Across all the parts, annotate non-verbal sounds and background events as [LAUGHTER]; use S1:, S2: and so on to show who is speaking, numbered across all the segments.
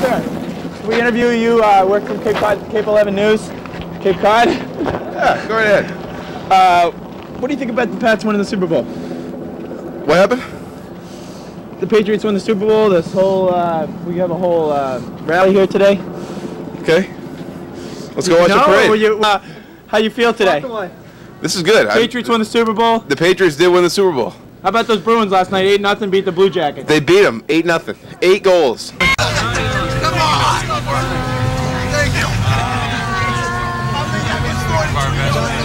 S1: sir. We interview you. Uh, work from Cape Cod, Cape 11 News. Cape Cod.
S2: Yeah, go right ahead.
S1: Uh, what do you think about the Pats winning the Super Bowl?
S2: What happened?
S1: The Patriots won the Super Bowl. This whole uh, we have a whole uh, rally here today.
S2: Okay. Let's go watch
S1: no,
S2: the parade.
S1: Were you, uh, how you feel today?
S2: This is good. I-
S1: Patriots won the Super Bowl.
S2: the Patriots did win the Super Bowl.
S1: How about those Bruins last night? Eight nothing beat the Blue Jackets.
S2: They beat them eight nothing. Eight goals.
S3: Jesus,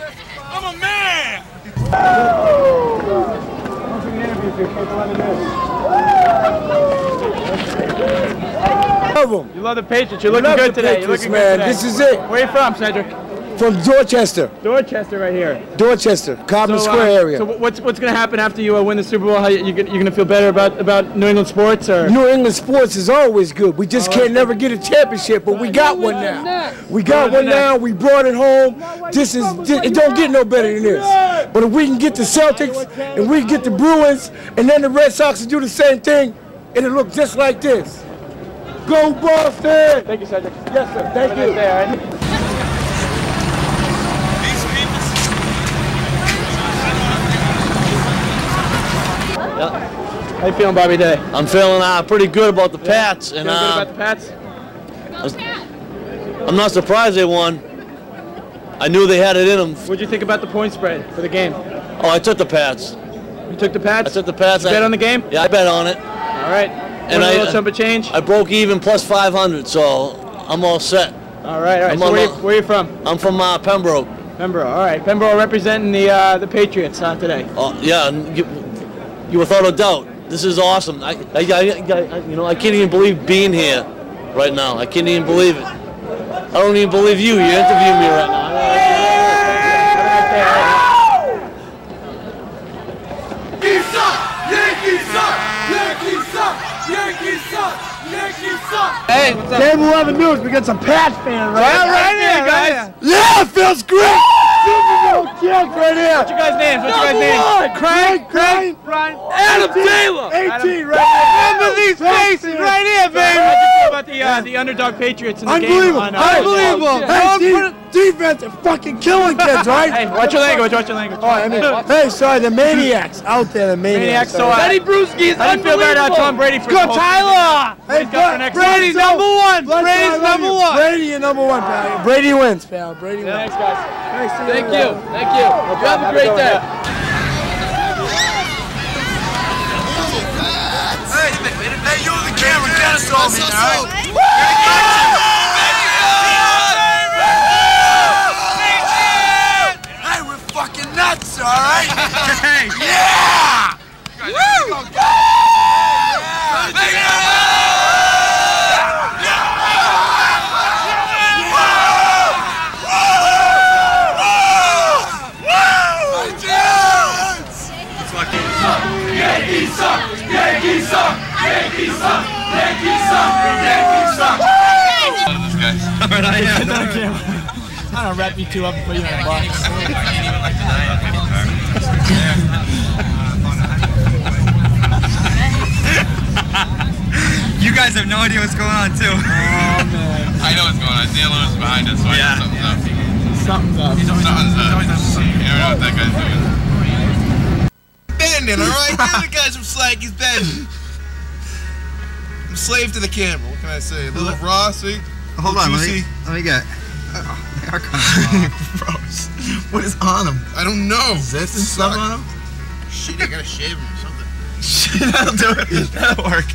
S3: right! I'm a man!
S1: You love the Patriots. You're looking
S4: love
S1: good today.
S4: Patriots,
S1: You're looking
S4: man.
S1: good today.
S4: This is it.
S1: Where you from, Cedric?
S4: From Dorchester,
S1: Dorchester, right here.
S4: Dorchester, Codman
S1: So, uh,
S4: Square area.
S1: So what's what's going to happen after you uh, win the Super Bowl? How you you going to feel better about about New England sports or?
S4: New England sports is always good. We just can't never get a championship, but we got one now. We got one now. We brought it home. This is thi- it. Don't get no better than this. But if we can get the Celtics and we can get the Bruins and then the Red Sox to do the same thing, it'll look just like this. Go Boston!
S1: Thank you, Cedric.
S4: Yes, sir. Thank
S1: Have a nice
S4: you.
S1: day, all right? How you feeling, Bobby, today?
S5: I'm feeling uh, pretty good about the Pats, and
S1: Feeling good
S5: uh,
S1: about the Pats?
S5: I'm not surprised they won. I knew they had it in them.
S1: What'd you think about the point spread for the game?
S5: Oh, I took the Pats.
S1: You took the Pats?
S5: I took the Pats.
S1: You
S5: I,
S1: bet on the game?
S5: Yeah, I bet on it.
S1: All right.
S5: And
S1: And a
S5: I-
S1: little chump of change?
S5: I broke even plus 500, so I'm all set.
S1: all right, all right. So
S5: on
S1: where, you,
S5: the-
S1: where you from?
S5: I'm from uh, Pembroke.
S1: Pembroke. All right. Pembroke representing the uh, the Patriots uh, today.
S5: Oh, yeah, and you, you without a doubt. This is awesome. I, I, I, I, you know, I can't even believe being here right now. I can't even believe it. I don't even believe you. You're interviewing me right now.
S3: Yankees suck! Yankees suck! Yankees suck! Yankees suck! Yankees suck!
S1: Hey, what's up?
S4: Cape 11 News, we got some Pats fans right
S1: Yeah, right here, guys.
S4: Yeah, it feels great! Super right here!
S1: What's your guys' names? What's your guys' names?
S4: Craig, Craig,
S1: Brian.
S4: Adam Taylor! 18 right
S1: Remember these faces right here, baby. How'd you feel about the uh, underdog Patriots in the
S4: Unbelievable!
S1: game? on, uh,
S4: Unbelievable!
S1: Yeah.
S4: Hey, de- defense is fucking killing kids, right?
S1: Hey, watch your language. Watch your language.
S4: Oh, I mean, hey, sorry, the maniacs out there, the
S1: Maniac.
S4: maniacs.
S1: So, uh,
S4: sorry.
S1: Brewski is How do you feel about uh, Tom Brady for
S4: Go,
S1: the whole-
S4: Tyler!
S1: Hey,
S4: Hey,
S1: got for next
S4: Brady's
S1: one.
S4: number one!
S1: Bless
S4: Brady's number
S1: you.
S4: one! Brady, you're number one, pal. Brady wins, pal. Brady wins.
S1: Thanks, guys.
S4: Hey, see
S1: Thank you. Thank you. You have a great day.
S3: Us all in, all right? Hey, we're fucking nuts, all right? yeah! Woo! Yankees suck! Yankees suck! Yankees suck! Yankees suck! Yankees suck!
S1: I don't wrap you two up and put you in a box.
S6: You guys have no idea what's going on too.
S7: Oh, I know what's going on. Dan Lowe's behind us, so I
S6: Yeah,
S7: know something's up.
S1: Something's up.
S7: Something's up. You never know what that guy's doing.
S3: Bending, all right? [LAUGHS] They're the guys from Slanky's Bending. I'm slave to the camera. What can I say? A little raw, see?
S6: Hold on, let me,
S3: Juicy.
S6: let me get. Oh, they are kind of
S3: Gross. What is on him? I don't know.
S6: Zits and stuff on them.
S3: Shit, I gotta shave him or something. [LAUGHS]
S6: Shit, that'll do it. [LAUGHS] That'll work.